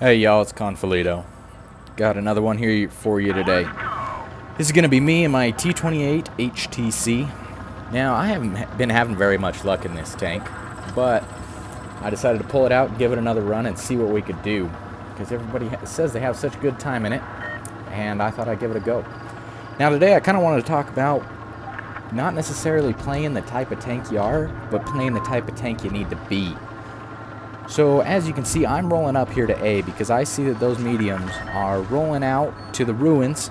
Hey y'all, it's Chonfelito. Got another one here for you today. This is going to be me and my T28 HTC. Now, I haven't been having very much luck in this tank, but I decided to pull it out, give it another run, and see what we could do. Because everybody says they have such a good time in it, and I thought I'd give it a go. Now today I kind of wanted to talk about not necessarily playing the type of tank you are, but playing the type of tank you need to be. So as you can see, I'm rolling up here to A because I see that those mediums are rolling out to the ruins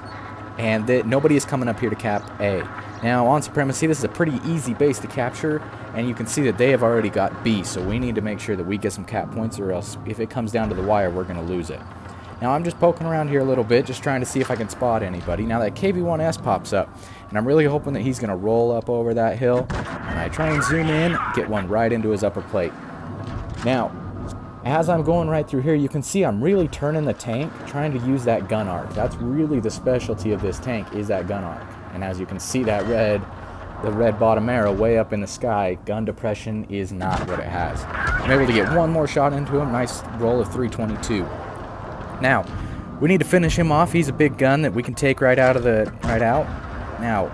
and that nobody is coming up here to cap A. Now on Supremacy, this is a pretty easy base to capture and you can see that they have already got B, so we need to make sure that we get some cap points or else if it comes down to the wire, we're going to lose it. Now I'm just poking around here a little bit, just trying to see if I can spot anybody. Now that KV-1S pops up, and I'm really hoping that he's going to roll up over that hill, and I try and zoom in, get one right into his upper plate. Now, as I'm going right through here, you can see I'm really turning the tank, trying to use that gun arc. That's really the specialty of this tank, is that gun arc. And as you can see, that red, the red bottom arrow way up in the sky, gun depression is not what it has. I'm able to get one more shot into him, nice roll of 322. Now, we need to finish him off. He's a big gun that we can take right out of the, right out. Now,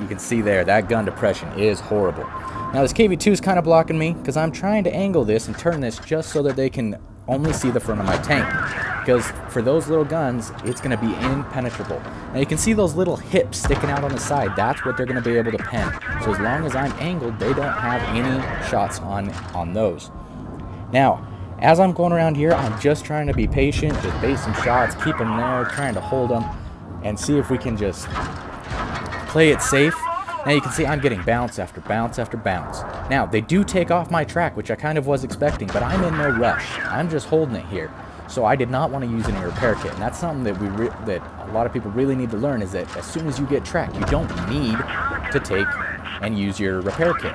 you can see there, that gun depression is horrible. Now this KV2 is kind of blocking me because I'm trying to angle this and turn this just so that they can only see the front of my tank. Because for those little guns, it's going to be impenetrable. Now you can see those little hips sticking out on the side. That's what they're going to be able to pen. So as long as I'm angled, they don't have any shots on, on those. Now, as I'm going around here, I'm just trying to be patient, just base some shots, keep them there, trying to hold them, and see if we can just play it safe now you can see I'm getting bounce after bounce after bounce. Now, they do take off my track, which I kind of was expecting, but I'm in no rush. I'm just holding it here. So I did not want to use any repair kit, and that's something that we that a lot of people really need to learn is that as soon as you get track, you don't need to take and use your repair kit.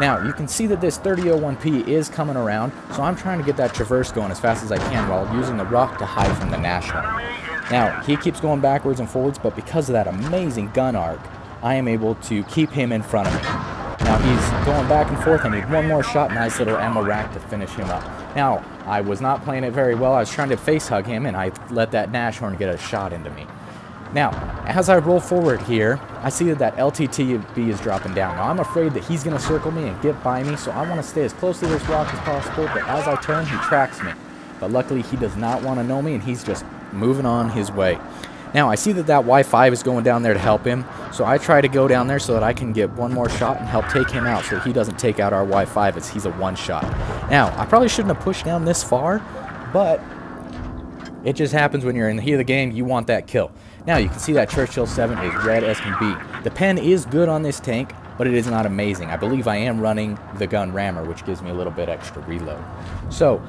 Now, you can see that this 3001P is coming around, so I'm trying to get that traverse going as fast as I can while using the rock to hide from the Nashorn. Now, he keeps going backwards and forwards, but because of that amazing gun arc, I am able to keep him in front of me. Now he's going back and forth. I need one more shot, nice little ammo rack to finish him up. Now, I was not playing it very well. I was trying to face hug him, and I let that Nashorn get a shot into me. Now, as I roll forward here, I see that that LTTB is dropping down. Now, I'm afraid that he's going to circle me and get by me, so I want to stay as close to this rock as possible, but as I turn, he tracks me. But luckily, he does not want to know me, and he's just moving on his way. Now, I see that that Y5 is going down there to help him, so I try to go down there so that I can get one more shot and help take him out so he doesn't take out our Y5 as he's a one-shot. Now, I probably shouldn't have pushed down this far, but it just happens when you're in the heat of the game, you want that kill. Now, you can see that Churchill 7 is red as can be. The pen is good on this tank, but it is not amazing. I believe I am running the gun rammer, which gives me a little bit extra reload. So,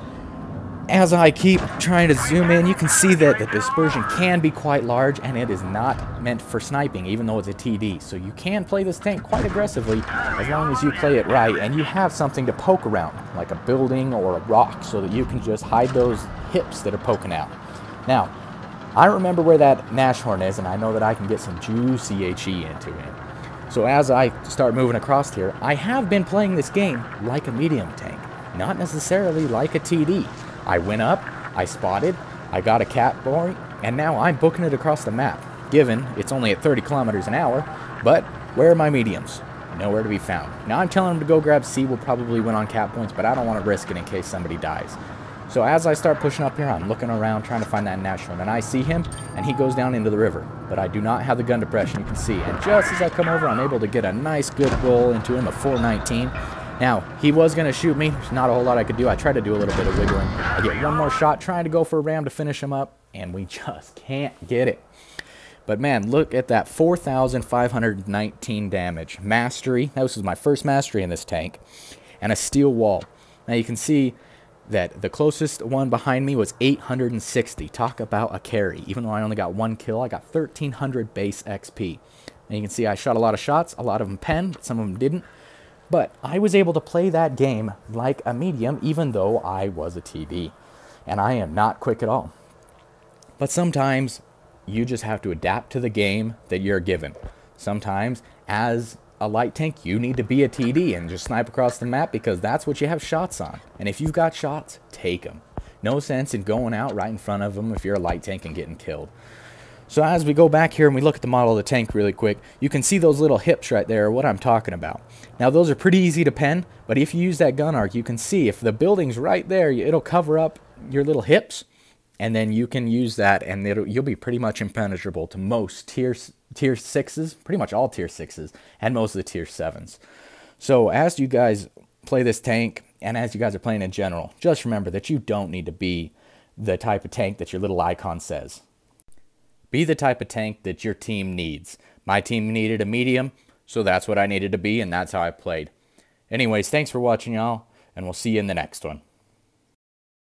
as I keep trying to zoom in, you can see that the dispersion can be quite large and it is not meant for sniping, even though it's a TD. So you can play this tank quite aggressively as long as you play it right and you have something to poke around, like a building or a rock, so that you can just hide those hips that are poking out. Now, I remember where that Nashorn is and I know that I can get some juicy HE into him. So as I start moving across here, I have been playing this game like a medium tank, not necessarily like a TD. I went up, I spotted, I got a cap boy, and now I'm booking it across the map, given it's only at 30 kilometers an hour, but where are my mediums? Nowhere to be found. Now I'm telling him to go grab C, we'll probably win on cap points, but I don't want to risk it in case somebody dies. So as I start pushing up here, I'm looking around trying to find that Nashorn, and I see him, and he goes down into the river. But I do not have the gun depression, you can see. And just as I come over, I'm able to get a nice good roll into him, a 419, now, he was going to shoot me. There's not a whole lot I could do. I tried to do a little bit of wiggling. I get one more shot trying to go for a ram to finish him up, and we just can't get it. But man, look at that 4,519 damage. Mastery. This was my first mastery in this tank. And a steel wall. Now you can see that the closest one behind me was 860. Talk about a carry. Even though I only got one kill, I got 1,300 base XP. And you can see I shot a lot of shots. A lot of them pen, some of them didn't. But I was able to play that game like a medium, even though I was a TD. And I am not quick at all. But sometimes you just have to adapt to the game that you're given. Sometimes, as a light tank, you need to be a TD and just snipe across the map because that's what you have shots on. And if you've got shots, take them. No sense in going out right in front of them if you're a light tank and getting killed. So as we go back here and we look at the model of the tank really quick, you can see those little hips right there, what I'm talking about. Now those are pretty easy to pen, but if you use that gun arc, you can see if the building's right there, it'll cover up your little hips, and then you can use that and you'll be pretty much impenetrable to most tier, tier 6s, pretty much all tier 6s, and most of the tier 7s. So as you guys play this tank, and as you guys are playing in general, just remember that you don't need to be the type of tank that your little icon says. Be the type of tank that your team needs. My team needed a medium, so that's what I needed to be, and that's how I played. Anyways, thanks for watching, y'all, and we'll see you in the next one.